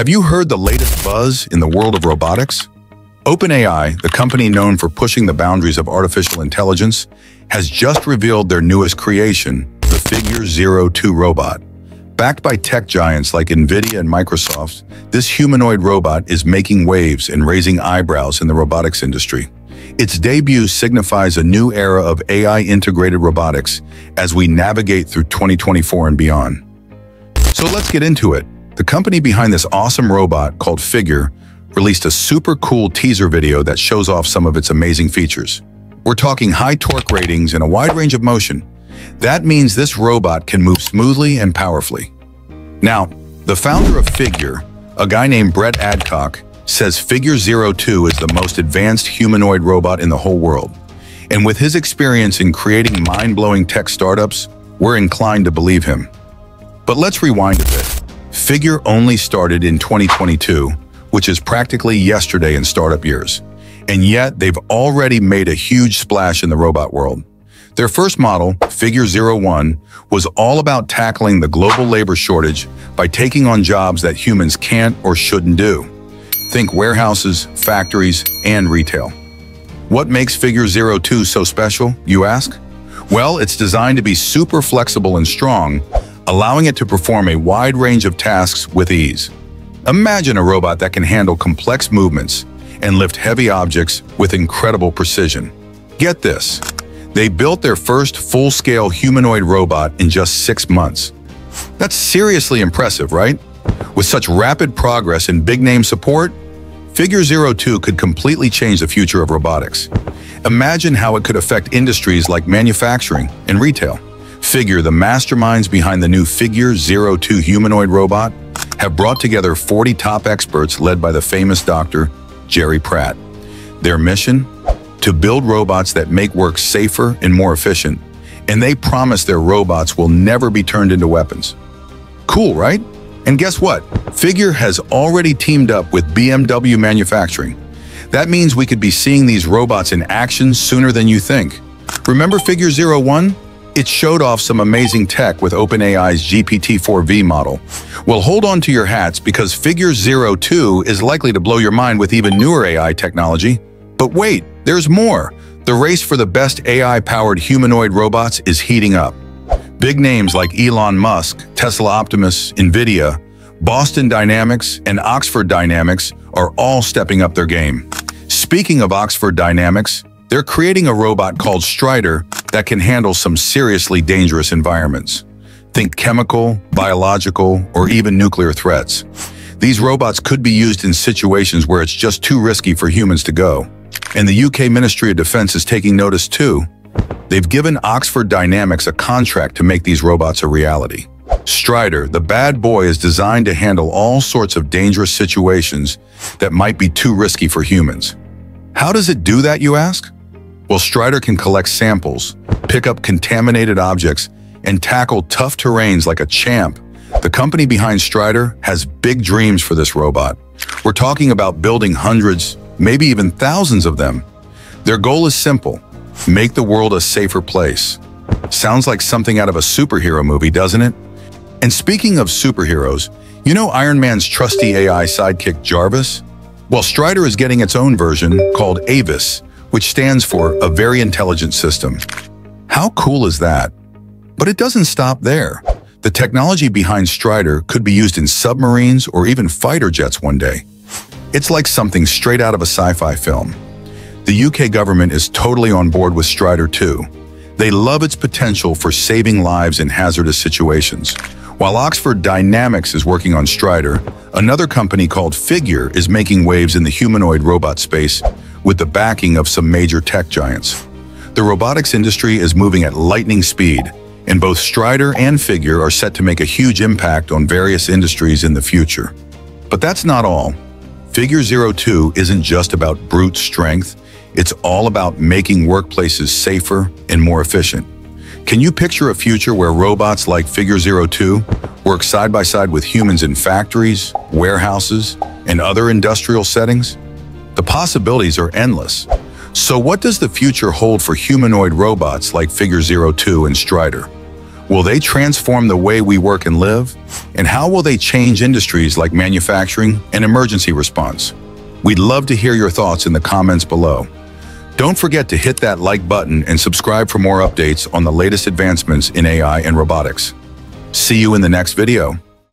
Have you heard the latest buzz in the world of robotics? OpenAI, the company known for pushing the boundaries of artificial intelligence, has just revealed their newest creation, the Figure 02 robot. Backed by tech giants like NVIDIA and Microsoft, this humanoid robot is making waves and raising eyebrows in the robotics industry. Its debut signifies a new era of AI-integrated robotics as we navigate through 2024 and beyond. So let's get into it. The company behind this awesome robot called Figure released a super cool teaser video that shows off some of its amazing features. We're talking high torque ratings and a wide range of motion. That means this robot can move smoothly and powerfully. Now, the founder of Figure, a guy named Brett Adcock, says Figure 02 is the most advanced humanoid robot in the whole world. And with his experience in creating mind-blowing tech startups, we're inclined to believe him. But let's rewind a bit. Figure only started in 2022, which is practically yesterday in startup years. And yet, they've already made a huge splash in the robot world. Their first model, Figure 01, was all about tackling the global labor shortage by taking on jobs that humans can't or shouldn't do. Think warehouses, factories, and retail. What makes Figure 02 so special, you ask? Well, it's designed to be super flexible and strong, allowing it to perform a wide range of tasks with ease. Imagine a robot that can handle complex movements and lift heavy objects with incredible precision. Get this, they built their first full-scale humanoid robot in just six months. That's seriously impressive, right? With such rapid progress and big-name support, Figure 02 could completely change the future of robotics. Imagine how it could affect industries like manufacturing and retail. Figure, the masterminds behind the new Figure 02 humanoid robot, have brought together 40 top experts led by the famous doctor, Jerry Pratt. Their mission? To build robots that make work safer and more efficient, and they promise their robots will never be turned into weapons. Cool, right? And guess what? Figure has already teamed up with BMW Manufacturing. That means we could be seeing these robots in action sooner than you think. Remember Figure 01? It showed off some amazing tech with OpenAI's GPT-4V model. Well, hold on to your hats because Figure 02 is likely to blow your mind with even newer AI technology. But wait, there's more. The race for the best AI-powered humanoid robots is heating up. Big names like Elon Musk, Tesla Optimus, NVIDIA, Boston Dynamics, and Oxford Dynamics are all stepping up their game. Speaking of Oxford Dynamics, they're creating a robot called Strider that can handle some seriously dangerous environments. Think chemical, biological, or even nuclear threats. These robots could be used in situations where it's just too risky for humans to go. And the UK Ministry of Defence is taking notice too. They've given Oxford Dynamics a contract to make these robots a reality. Strider, the bad boy, is designed to handle all sorts of dangerous situations that might be too risky for humans. How does it do that, you ask? Well, Strider can collect samples, pick up contaminated objects, and tackle tough terrains like a champ. The company behind Strider has big dreams for this robot. We're talking about building hundreds, maybe even thousands of them. Their goal is simple, make the world a safer place. Sounds like something out of a superhero movie, doesn't it? And speaking of superheroes, you know Iron Man's trusty AI sidekick Jarvis? Well, Strider is getting its own version called Avis, which stands for a very intelligent system. How cool is that? But it doesn't stop there. The technology behind Strider could be used in submarines or even fighter jets one day. It's like something straight out of a sci-fi film. The UK government is totally on board with Strider too. They love its potential for saving lives in hazardous situations. While Oxford Dynamics is working on Strider, another company called Figure is making waves in the humanoid robot space with the backing of some major tech giants. The robotics industry is moving at lightning speed, and both Strider and Figure are set to make a huge impact on various industries in the future. But that's not all. Figure 02 isn't just about brute strength, it's all about making workplaces safer and more efficient. Can you picture a future where robots like Figure 02 work side by side with humans in factories, warehouses, and other industrial settings? The possibilities are endless. So what does the future hold for humanoid robots like Figure 02 and Strider? Will they transform the way we work and live? And how will they change industries like manufacturing and emergency response? We'd love to hear your thoughts in the comments below. Don't forget to hit that like button and subscribe for more updates on the latest advancements in AI and robotics. See you in the next video.